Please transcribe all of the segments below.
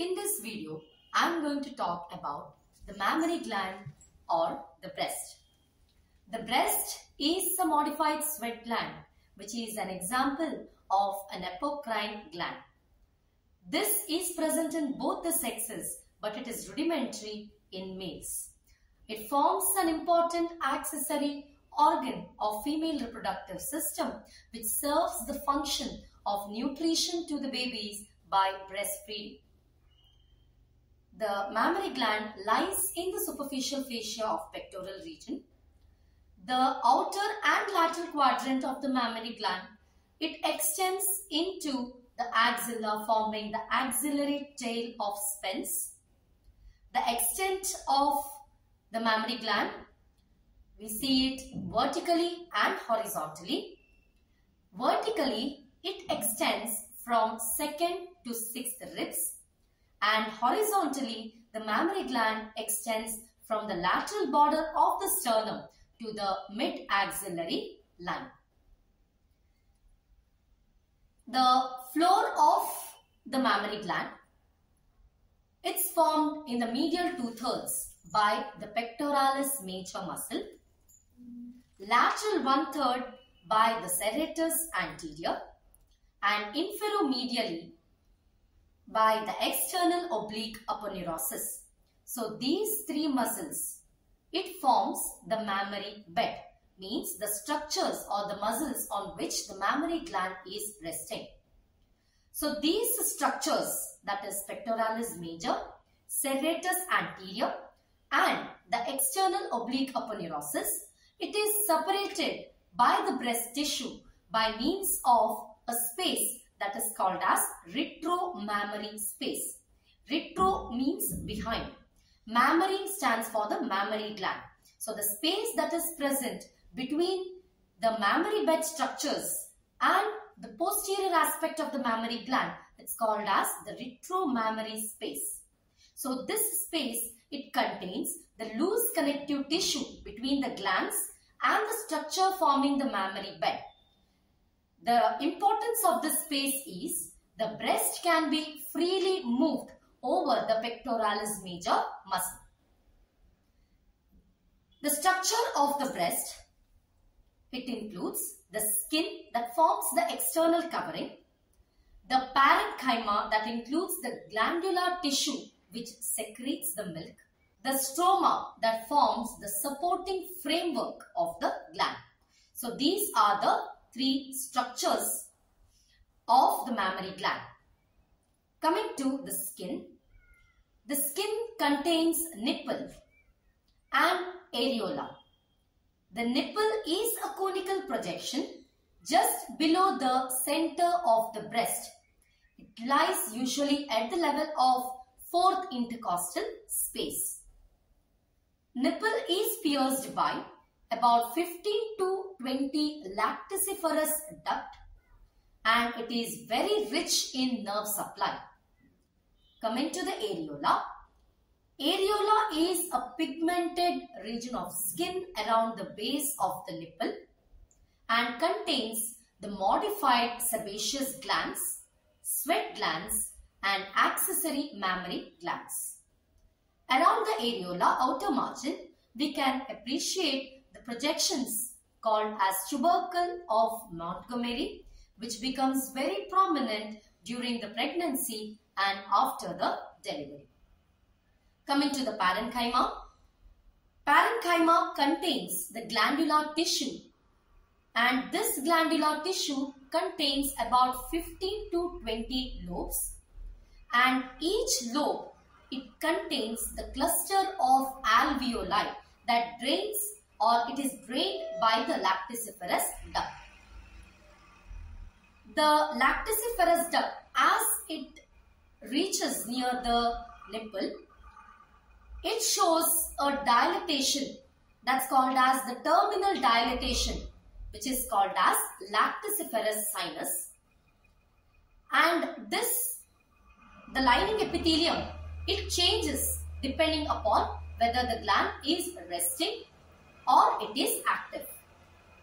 In this video, I am going to talk about the mammary gland or the breast. The breast is a modified sweat gland which is an example of an apocrine gland. This is present in both the sexes but it is rudimentary in males. It forms an important accessory organ of female reproductive system which serves the function of nutrition to the babies by breastfeeding. The mammary gland lies in the superficial fascia of pectoral region. The outer and lateral quadrant of the mammary gland, it extends into the axilla forming the axillary tail of Spence. The extent of the mammary gland, we see it vertically and horizontally. Vertically, it extends from second to sixth ribs and horizontally the mammary gland extends from the lateral border of the sternum to the mid-axillary line. The floor of the mammary gland, it's formed in the medial two-thirds by the pectoralis major muscle, lateral one-third by the serratus anterior and inferomedially by the external oblique aponeurosis. So these three muscles, it forms the mammary bed, means the structures or the muscles on which the mammary gland is resting. So these structures, that is pectoralis major, serratus anterior and the external oblique aponeurosis, it is separated by the breast tissue by means of a space that is called as retromammary space. Retro means behind. Mammary stands for the mammary gland. So the space that is present between the mammary bed structures and the posterior aspect of the mammary gland it's called as the retromammary space. So this space it contains the loose connective tissue between the glands and the structure forming the mammary bed. The importance of this space is the breast can be freely moved over the pectoralis major muscle. The structure of the breast, it includes the skin that forms the external covering, the parenchyma that includes the glandular tissue which secretes the milk, the stroma that forms the supporting framework of the gland. So these are the three structures of the mammary gland. Coming to the skin, the skin contains nipple and areola. The nipple is a conical projection just below the center of the breast. It lies usually at the level of fourth intercostal space. Nipple is pierced by about 15 to 20 lactiferous duct and it is very rich in nerve supply. Coming to the areola. Areola is a pigmented region of skin around the base of the nipple and contains the modified sebaceous glands, sweat glands and accessory mammary glands. Around the areola outer margin, we can appreciate the projections called as tubercle of Montgomery which becomes very prominent during the pregnancy and after the delivery. Coming to the parenchyma. Parenchyma contains the glandular tissue and this glandular tissue contains about 15 to 20 lobes and each lobe it contains the cluster of alveoli that drains or it is drained by the lactiferous duct. The lactiferous duct as it reaches near the nipple, it shows a dilatation that's called as the terminal dilatation which is called as lactiferous sinus. And this, the lining epithelium, it changes depending upon whether the gland is resting or it is active.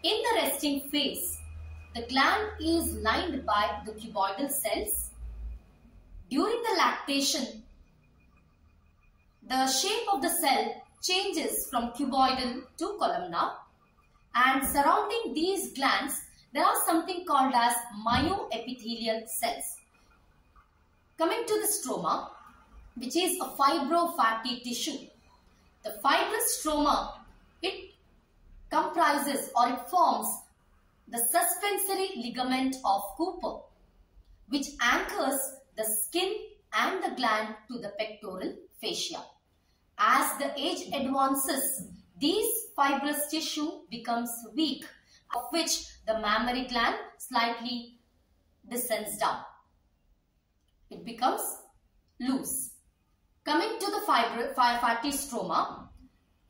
In the resting phase, the gland is lined by the cuboidal cells. During the lactation, the shape of the cell changes from cuboidal to columnar and surrounding these glands there are something called as myoepithelial cells. Coming to the stroma which is a fibrofatty tissue. The fibrous stroma it comprises or it forms the suspensory ligament of Cooper which anchors the skin and the gland to the pectoral fascia. As the age advances, these fibrous tissue becomes weak, of which the mammary gland slightly descends down. It becomes loose. Coming to the fibro, fatty stroma,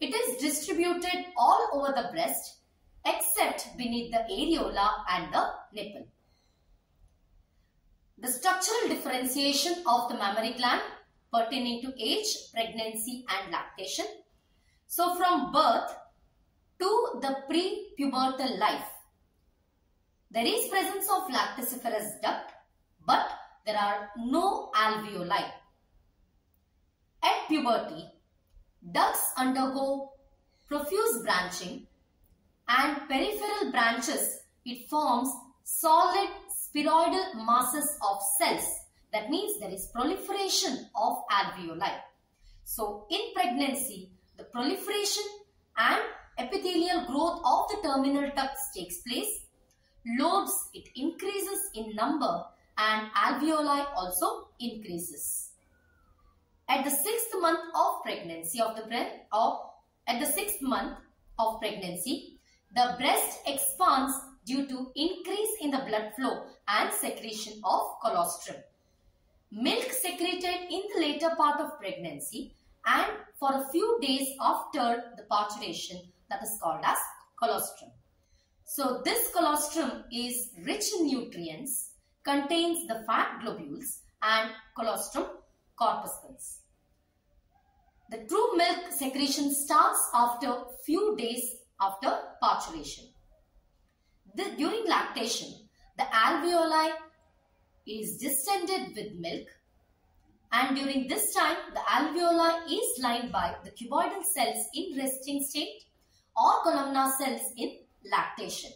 it is distributed all over the breast except beneath the areola and the nipple. The structural differentiation of the mammary gland pertaining to age, pregnancy and lactation. So from birth to the pre-pubertal life, there is presence of lactiferous duct but there are no alveoli. At puberty, ducts undergo profuse branching and peripheral branches it forms solid spheroidal masses of cells. That means there is proliferation of alveoli. So in pregnancy, the proliferation and epithelial growth of the terminal ducts takes place. Lobes, it increases in number and alveoli also increases. At the sixth month of pregnancy of the breast, or at the sixth month of pregnancy, the breast expands due to increase in the blood flow and secretion of colostrum. Milk secreted in the later part of pregnancy and for a few days after the parturition that is called as colostrum. So this colostrum is rich in nutrients, contains the fat globules and colostrum corpuscles. The true milk secretion starts after few days after parturition. The, during lactation, the alveoli is distended with milk and during this time the alveoli is lined by the cuboidal cells in resting state or columnar cells in lactation.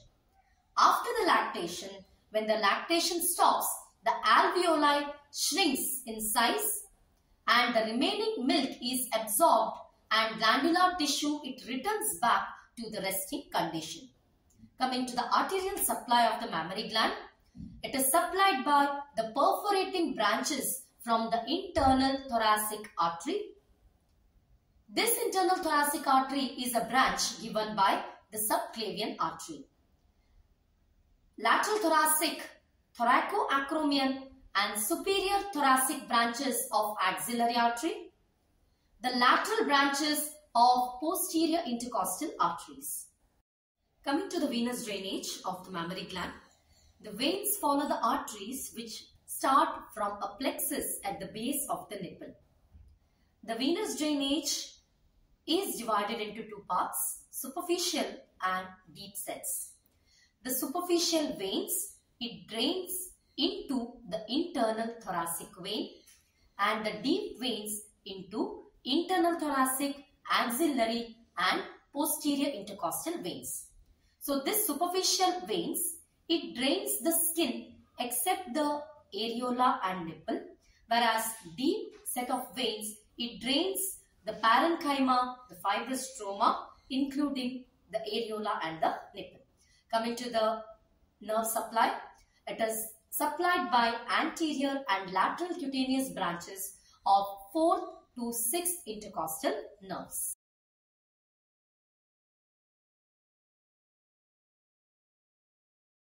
After the lactation, when the lactation stops, the alveoli shrinks in size and the remaining milk is absorbed and glandular tissue it returns back to the resting condition. Coming to the arterial supply of the mammary gland, it is supplied by the perforating branches from the internal thoracic artery. This internal thoracic artery is a branch given by the subclavian artery. Lateral thoracic, thoracoacromial and superior thoracic branches of axillary artery. The lateral branches of posterior intercostal arteries. Coming to the venous drainage of the mammary gland, the veins follow the arteries which start from a plexus at the base of the nipple. The venous drainage is divided into two parts, superficial and deep sets. The superficial veins, it drains into the internal thoracic vein and the deep veins into internal thoracic, axillary and posterior intercostal veins. So this superficial veins, it drains the skin except the areola and nipple. Whereas deep set of veins, it drains the parenchyma, the fibrous stroma, including the areola and the nipple. Coming to the nerve supply, it is supplied by anterior and lateral cutaneous branches of 4th to 6th intercostal nerves.